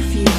Breathe.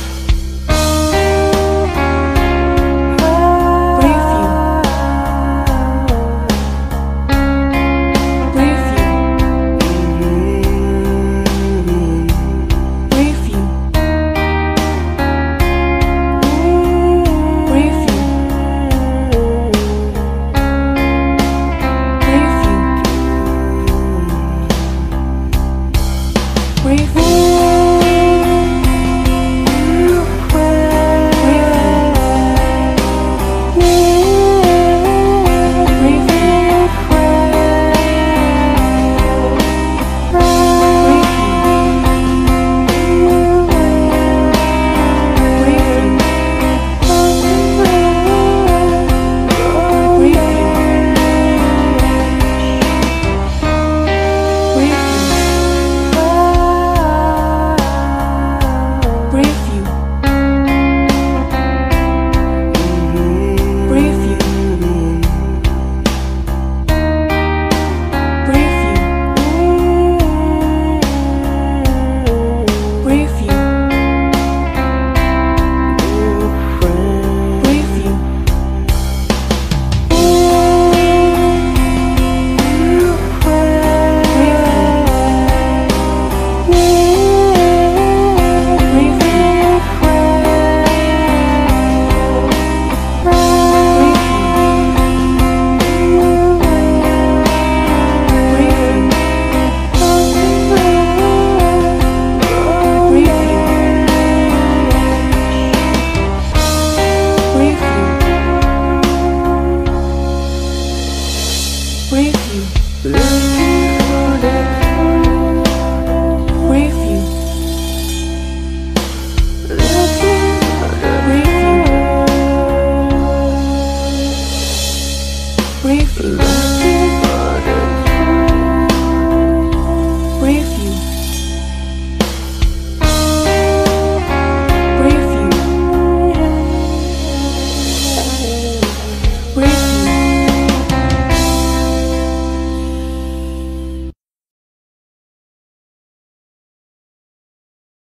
love.